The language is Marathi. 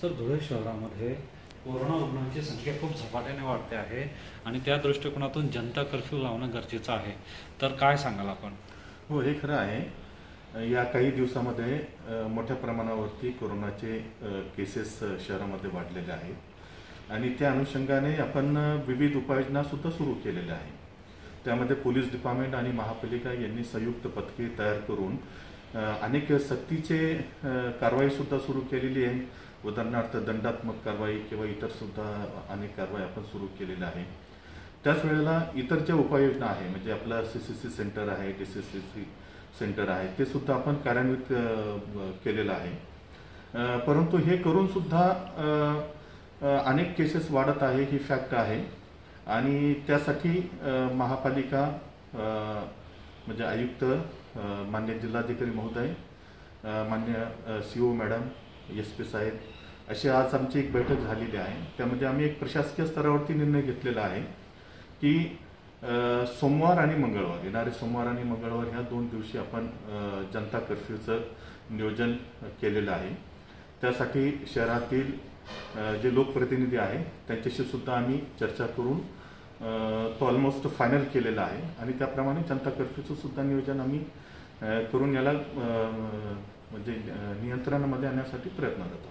सर धुळे शहरामध्ये कोरोना रुग्णांची संख्या खूप झपाट्याने वाढते आहे आणि त्या दृष्टिकोनातून जनता कर्फ्यू लावणं गरजेचं आहे. तर काय सांगाल आपण? हो हे खरं आहे. या काही दिवसामध्ये मोठ्या प्रमाणावरती कोरोनाचे केसेस शहरामध्ये वाढलेले आहेत. आणि त्या अनुषंगाने आपण विविध उपाययोजनासुद्धा सुरू केलेल्या आहेत. त्यामध्ये पोलीस डिपार्टमेंट आणि महापालिका यांनी संयुक्त पथके तयार करून अनेक सक्तीचे कारवाईसुद्धा कारवाई सुद्धा सुरू केलेली आहे. उदाहरणार्थ दंडात्मक कारवाई किंवा इतर सुद्धा अनेक कारवाई आपण सुरू केलेल्या आहे. त्याच वेळेला इतर ज्या उपाययोजना आहे म्हणजे आपलं सी सी सी सेंटर आहे D C C C centre आहे ते सुद्धा आपण कार्यान्वित केलेलं आहे. परंतु हे करून सुद्धा अनेक केसेस वाढत आहे ही फॅक्ट आहे. आणि त्यासाठी महापालिका म्हणजे आयुक्त मान्य जिल्हाधिकारी महोदय मान्य C O madam S P साहेब अशी आज आमची एक बैठक झालेली आहे. त्यामध्ये आम्ही एक प्रशासकीय स्तरावरती निर्णय घेतलेला आहे की सोमवार आणि मंगळवार येणारे सोमवार आणि मंगळवार ह्या दोन दिवशी आपण जनता कर्फ्यूचं नियोजन केलेलं आहे. त्यासाठी शहरातील जे लोकप्रतिनिधी आहे त्यांच्याशी सुद्धा आम्ही चर्चा करून तो ऑलमोस्ट फायनल केलेला आहे. आणि त्याप्रमाणे जनता कर्फ्यूचं सुद्धा नियोजन आम्ही करून याला म्हणजे नियंत्रणामध्ये आणण्यासाठी प्रयत्न करतो.